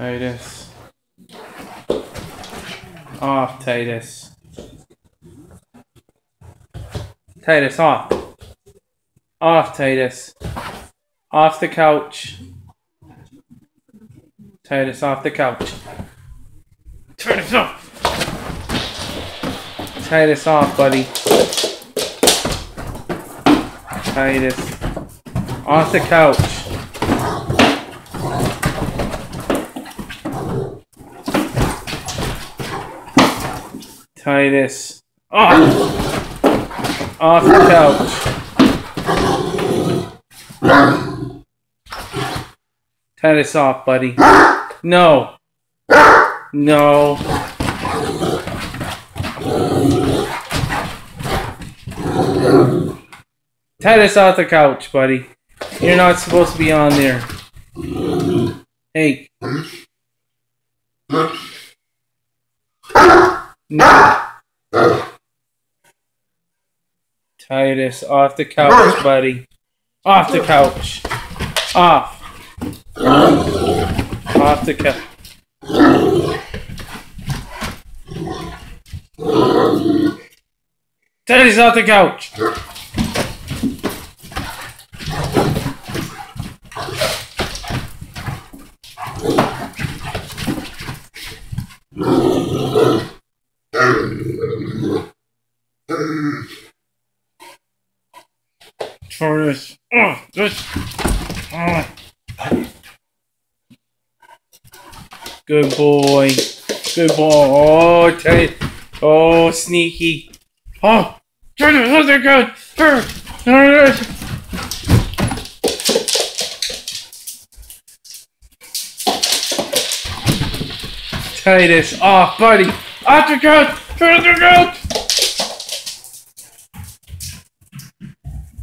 Titus. Off, Titus. Titus, off. Off, Titus. Off the couch. Titus, off the couch. Titus, off. Titus, off, buddy. Titus. Off the couch. Titus. Off! Off the couch. Titus off, buddy. No. No. Titus off the couch, buddy. You're not supposed to be on there. Hey. Titus, off the couch, buddy. Off the couch. Off. Off the couch. Titus, off the couch. Titus. Oh, this. Oh. Good boy. Good boy. Oh, Titus. Oh, sneaky. Oh, Titus, how's it good? Titus, off, buddy. Off the the couch.